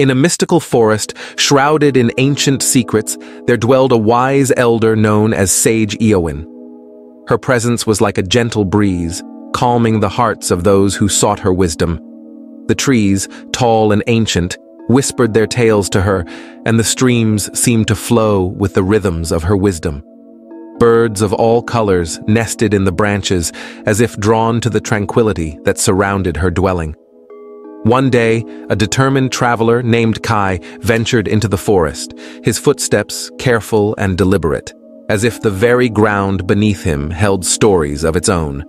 In a mystical forest, shrouded in ancient secrets, there dwelled a wise elder known as Sage Eowyn. Her presence was like a gentle breeze, calming the hearts of those who sought her wisdom. The trees, tall and ancient, whispered their tales to her, and the streams seemed to flow with the rhythms of her wisdom. Birds of all colors nested in the branches as if drawn to the tranquility that surrounded her dwelling. One day, a determined traveler named Kai ventured into the forest, his footsteps careful and deliberate, as if the very ground beneath him held stories of its own.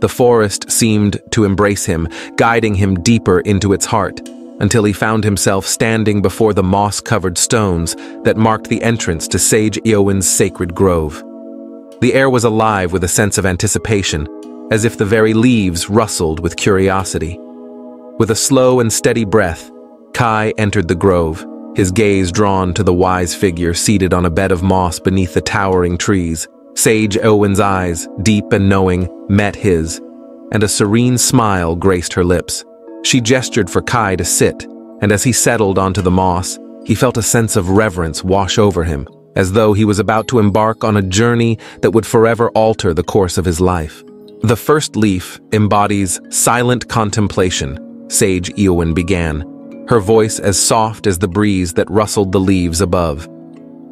The forest seemed to embrace him, guiding him deeper into its heart, until he found himself standing before the moss-covered stones that marked the entrance to Sage Eowyn's sacred grove. The air was alive with a sense of anticipation, as if the very leaves rustled with curiosity. With a slow and steady breath, Kai entered the grove, his gaze drawn to the wise figure seated on a bed of moss beneath the towering trees. Sage Eowyn's eyes, deep and knowing, met his, and a serene smile graced her lips. She gestured for Kai to sit, and as he settled onto the moss, he felt a sense of reverence wash over him, as though he was about to embark on a journey that would forever alter the course of his life. The first leaf embodies silent contemplation, Sage Eowyn began, her voice as soft as the breeze that rustled the leaves above.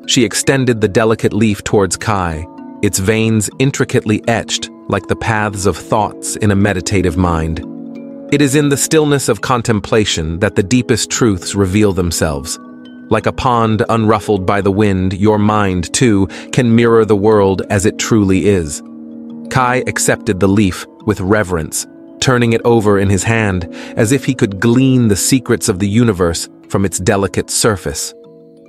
She extended the delicate leaf towards Kai, its veins intricately etched like the paths of thoughts in a meditative mind. It is in the stillness of contemplation that the deepest truths reveal themselves. Like a pond unruffled by the wind, your mind, too, can mirror the world as it truly is. Kai accepted the leaf with reverence, turning it over in his hand as if he could glean the secrets of the universe from its delicate surface.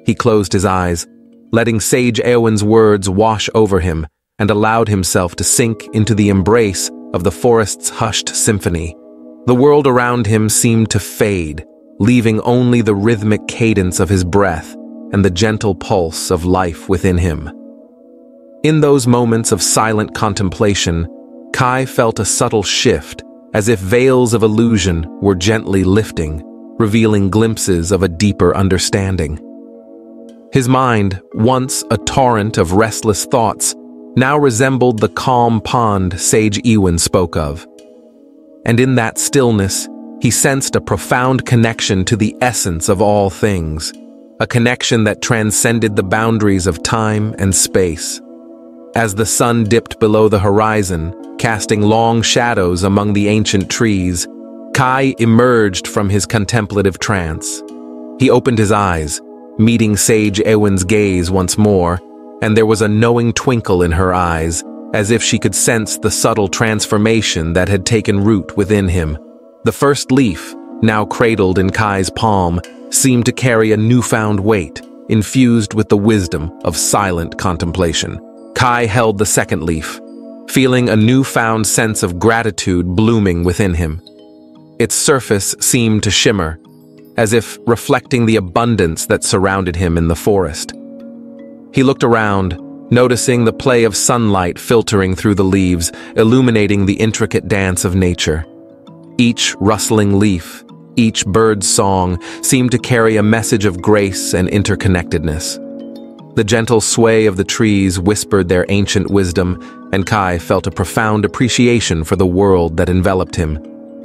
He closed his eyes, letting Sage Eowyn's words wash over him, and allowed himself to sink into the embrace of the forest's hushed symphony. The world around him seemed to fade, leaving only the rhythmic cadence of his breath and the gentle pulse of life within him. In those moments of silent contemplation, Kai felt a subtle shift as if veils of illusion were gently lifting, revealing glimpses of a deeper understanding. His mind, once a torrent of restless thoughts, now resembled the calm pond Sage Eowyn spoke of. And in that stillness, he sensed a profound connection to the essence of all things, a connection that transcended the boundaries of time and space. As the sun dipped below the horizon, casting long shadows among the ancient trees, Kai emerged from his contemplative trance. He opened his eyes, meeting Sage Eowyn's gaze once more, and there was a knowing twinkle in her eyes, as if she could sense the subtle transformation that had taken root within him. The first leaf, now cradled in Kai's palm, seemed to carry a newfound weight, infused with the wisdom of silent contemplation. Kai held the second leaf, feeling a newfound sense of gratitude blooming within him. Its surface seemed to shimmer, as if reflecting the abundance that surrounded him in the forest. He looked around, noticing the play of sunlight filtering through the leaves, illuminating the intricate dance of nature. Each rustling leaf, each bird's song seemed to carry a message of grace and interconnectedness. The gentle sway of the trees whispered their ancient wisdom, and Kai felt a profound appreciation for the world that enveloped him.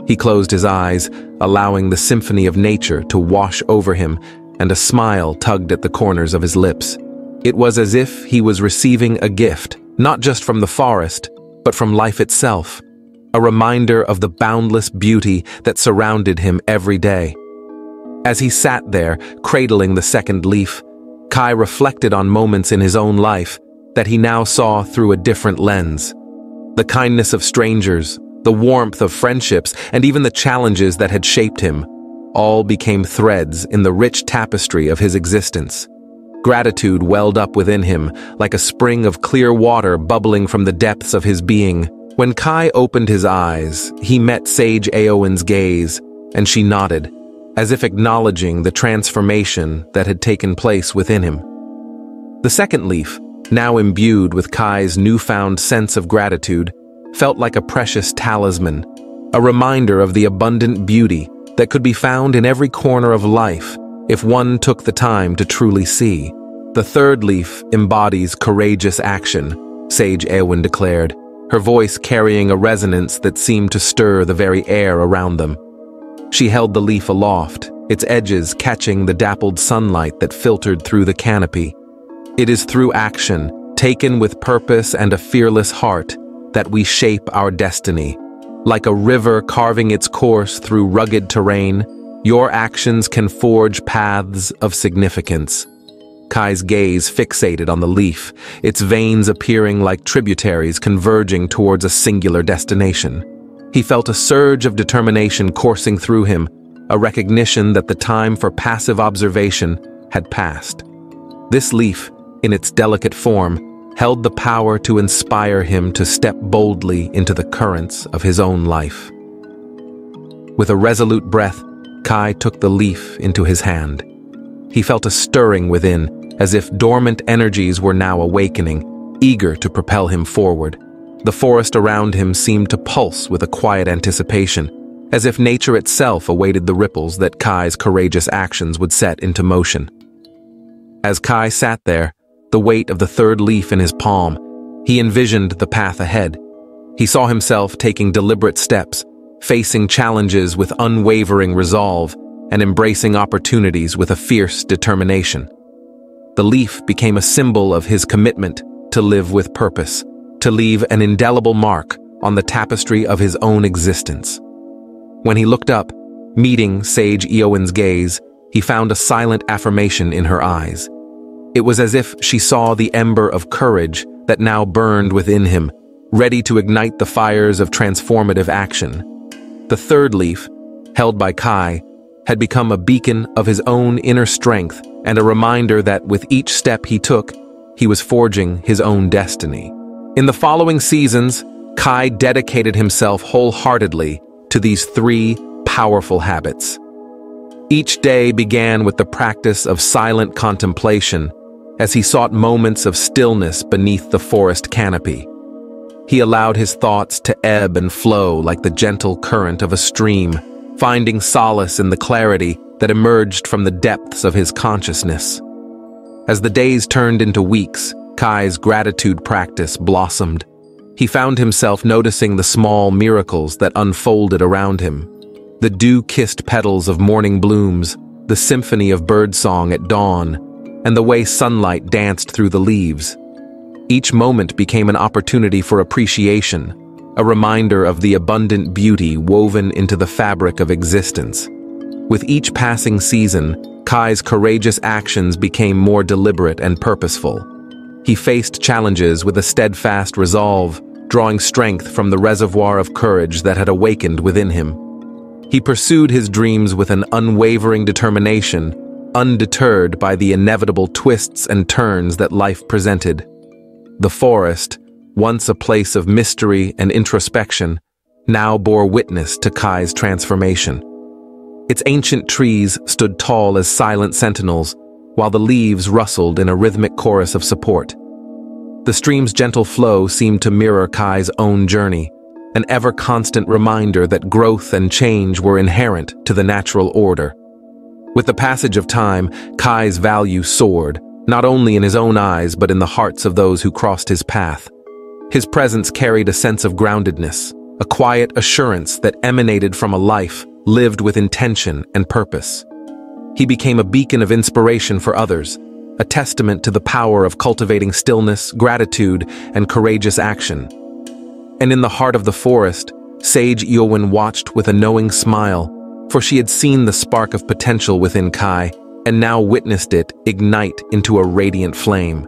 He closed his eyes, allowing the symphony of nature to wash over him, and a smile tugged at the corners of his lips. It was as if he was receiving a gift, not just from the forest, but from life itself, a reminder of the boundless beauty that surrounded him every day. As he sat there, cradling the second leaf, Kai reflected on moments in his own life that he now saw through a different lens. The kindness of strangers, the warmth of friendships, and even the challenges that had shaped him, all became threads in the rich tapestry of his existence. Gratitude welled up within him, like a spring of clear water bubbling from the depths of his being. When Kai opened his eyes, he met Sage Eowyn's gaze, and she nodded, as if acknowledging the transformation that had taken place within him. The second leaf, now imbued with Kai's newfound sense of gratitude, felt like a precious talisman, a reminder of the abundant beauty that could be found in every corner of life, if one took the time to truly see. The third leaf embodies courageous action, Sage Eowyn declared, her voice carrying a resonance that seemed to stir the very air around them. She held the leaf aloft, its edges catching the dappled sunlight that filtered through the canopy. It is through action, taken with purpose and a fearless heart, that we shape our destiny. Like a river carving its course through rugged terrain, your actions can forge paths of significance. Kai's gaze fixated on the leaf, its veins appearing like tributaries converging towards a singular destination. He felt a surge of determination coursing through him, a recognition that the time for passive observation had passed. This leaf, in its delicate form, held the power to inspire him to step boldly into the currents of his own life. With a resolute breath, Kai took the leaf into his hand. He felt a stirring within, as if dormant energies were now awakening, eager to propel him forward. The forest around him seemed to pulse with a quiet anticipation, as if nature itself awaited the ripples that Kai's courageous actions would set into motion. As Kai sat there, the weight of the third leaf in his palm, he envisioned the path ahead. He saw himself taking deliberate steps, facing challenges with unwavering resolve, and embracing opportunities with a fierce determination. The leaf became a symbol of his commitment to live with purpose, to leave an indelible mark on the tapestry of his own existence. When he looked up, meeting Sage Eowyn's gaze, he found a silent affirmation in her eyes. It was as if she saw the ember of courage that now burned within him, ready to ignite the fires of transformative action. The third leaf, held by Kai, had become a beacon of his own inner strength and a reminder that with each step he took, he was forging his own destiny. In the following seasons, Kai dedicated himself wholeheartedly to these three powerful habits. Each day began with the practice of silent contemplation as he sought moments of stillness beneath the forest canopy. He allowed his thoughts to ebb and flow like the gentle current of a stream, finding solace in the clarity that emerged from the depths of his consciousness. As the days turned into weeks, Kai's gratitude practice blossomed, he found himself noticing the small miracles that unfolded around him. The dew-kissed petals of morning blooms, the symphony of birdsong at dawn, and the way sunlight danced through the leaves. Each moment became an opportunity for appreciation, a reminder of the abundant beauty woven into the fabric of existence. With each passing season, Kai's courageous actions became more deliberate and purposeful. He faced challenges with a steadfast resolve, drawing strength from the reservoir of courage that had awakened within him. He pursued his dreams with an unwavering determination, undeterred by the inevitable twists and turns that life presented. The forest, once a place of mystery and introspection, now bore witness to Kai's transformation. Its ancient trees stood tall as silent sentinels, while the leaves rustled in a rhythmic chorus of support. The stream's gentle flow seemed to mirror Kai's own journey, an ever-constant reminder that growth and change were inherent to the natural order. With the passage of time, Kai's value soared, not only in his own eyes but in the hearts of those who crossed his path. His presence carried a sense of groundedness, a quiet assurance that emanated from a life lived with intention and purpose. He became a beacon of inspiration for others, a testament to the power of cultivating stillness, gratitude, and courageous action. And in the heart of the forest, Sage Eowyn watched with a knowing smile, for she had seen the spark of potential within Kai and now witnessed it ignite into a radiant flame.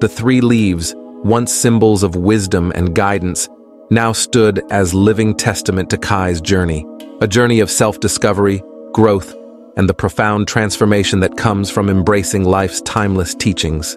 The three leaves, once symbols of wisdom and guidance, now stood as living testament to Kai's journey, a journey of self-discovery, growth, and the profound transformation that comes from embracing life's timeless teachings.